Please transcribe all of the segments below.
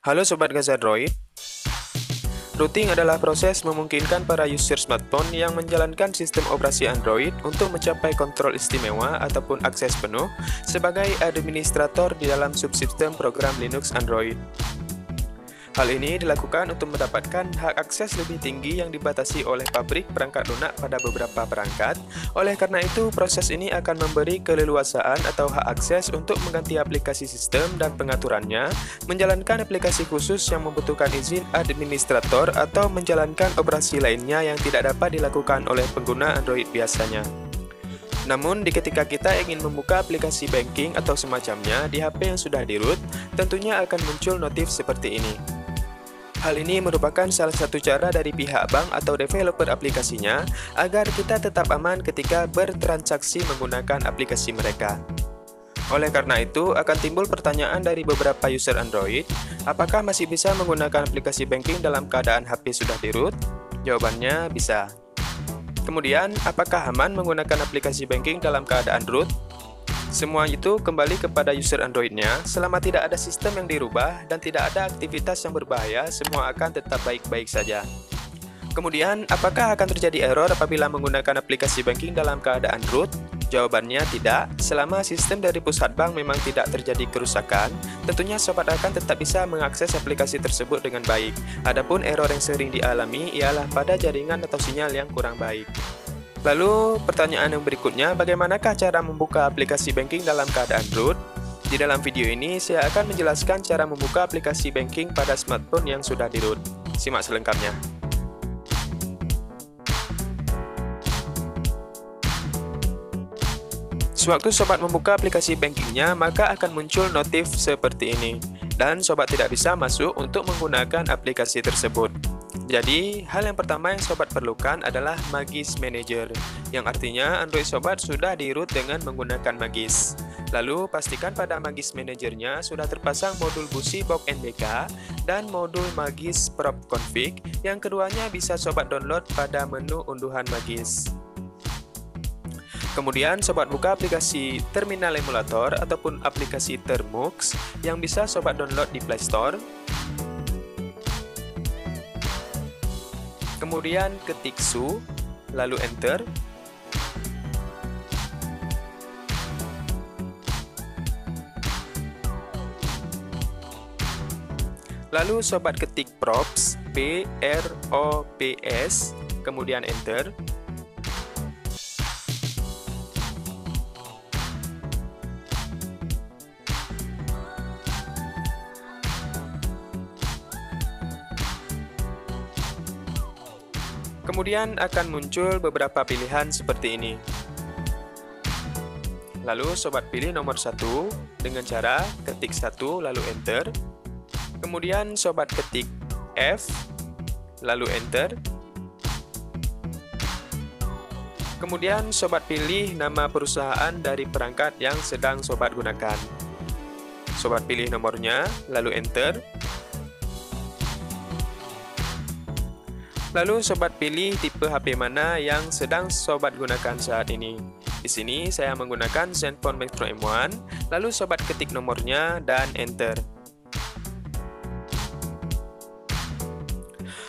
Halo Sobat Gazadroid Routing adalah proses memungkinkan para user smartphone yang menjalankan sistem operasi Android untuk mencapai kontrol istimewa ataupun akses penuh sebagai administrator di dalam subsistem program Linux Android. Hal ini dilakukan untuk mendapatkan hak akses lebih tinggi yang dibatasi oleh pabrik perangkat lunak pada beberapa perangkat. Oleh karena itu, proses ini akan memberi keleluasaan atau hak akses untuk mengganti aplikasi sistem dan pengaturannya, menjalankan aplikasi khusus yang membutuhkan izin administrator atau menjalankan operasi lainnya yang tidak dapat dilakukan oleh pengguna Android biasanya. Namun, di ketika kita ingin membuka aplikasi banking atau semacamnya di HP yang sudah di root, tentunya akan muncul notif seperti ini. Hal ini merupakan salah satu cara dari pihak bank atau developer aplikasinya agar kita tetap aman ketika bertransaksi menggunakan aplikasi mereka. Oleh karena itu, akan timbul pertanyaan dari beberapa user Android, apakah masih bisa menggunakan aplikasi banking dalam keadaan HP sudah di root? Jawabannya bisa. Kemudian, apakah aman menggunakan aplikasi banking dalam keadaan root? Semua itu kembali kepada user Androidnya, selama tidak ada sistem yang dirubah dan tidak ada aktivitas yang berbahaya, semua akan tetap baik-baik saja. Kemudian, apakah akan terjadi error apabila menggunakan aplikasi banking dalam keadaan root? Jawabannya tidak, selama sistem dari pusat bank memang tidak terjadi kerusakan, tentunya sobat akan tetap bisa mengakses aplikasi tersebut dengan baik. Adapun error yang sering dialami ialah pada jaringan atau sinyal yang kurang baik. Lalu pertanyaan yang berikutnya, bagaimanakah cara membuka aplikasi banking dalam keadaan root? Di dalam video ini, saya akan menjelaskan cara membuka aplikasi banking pada smartphone yang sudah di root. Simak selengkapnya. Sewaktu sobat membuka aplikasi bankingnya, maka akan muncul notif seperti ini. Dan sobat tidak bisa masuk untuk menggunakan aplikasi tersebut. Jadi, hal yang pertama yang sobat perlukan adalah Magis Manager, yang artinya Android sobat sudah di-root dengan menggunakan Magis. Lalu, pastikan pada Magis Managernya sudah terpasang modul Busi Box NBK dan modul Magis Prop Config, yang keduanya bisa sobat download pada menu unduhan Magis. Kemudian, sobat buka aplikasi Terminal Emulator ataupun aplikasi Termux yang bisa sobat download di Play Store Kemudian ketik su, lalu enter. Lalu sobat ketik props, P R O P S, kemudian enter. Kemudian akan muncul beberapa pilihan seperti ini. Lalu sobat pilih nomor satu dengan cara ketik satu lalu enter. Kemudian sobat ketik F lalu enter. Kemudian sobat pilih nama perusahaan dari perangkat yang sedang sobat gunakan. Sobat pilih nomornya lalu enter. Lalu sobat pilih tipe HP mana yang sedang sobat gunakan saat ini. Di sini saya menggunakan Zenfone Metro M1, lalu sobat ketik nomornya dan enter.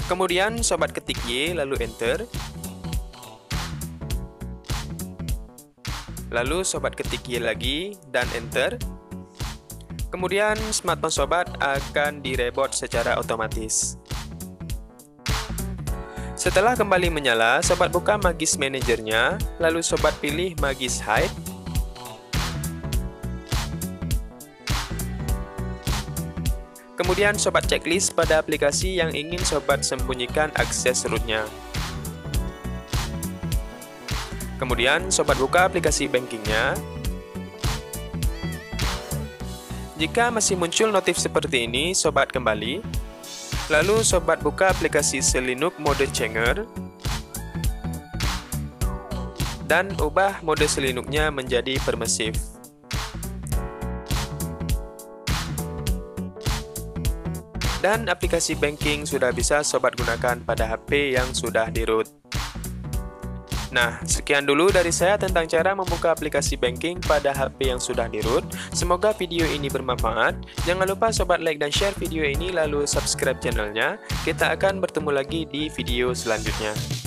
Kemudian sobat ketik Y lalu enter. Lalu sobat ketik Y lagi dan enter. Kemudian smartphone sobat akan direboot secara otomatis. Setelah kembali menyala, sobat buka Magis Managernya, lalu sobat pilih Magis Hide. Kemudian sobat checklist pada aplikasi yang ingin sobat sembunyikan akses rootnya. Kemudian sobat buka aplikasi bankingnya. Jika masih muncul notif seperti ini, sobat kembali. Lalu sobat buka aplikasi Selinux mode Cenger dan ubah mode Selinuxnya menjadi permisif. Dan aplikasi banking sudah bisa sobat gunakan pada HP yang sudah di root. Nah, sekian dulu dari saya tentang cara membuka aplikasi banking pada HP yang sudah di-root. Semoga video ini bermanfaat. Jangan lupa sobat like dan share video ini lalu subscribe channelnya. Kita akan bertemu lagi di video selanjutnya.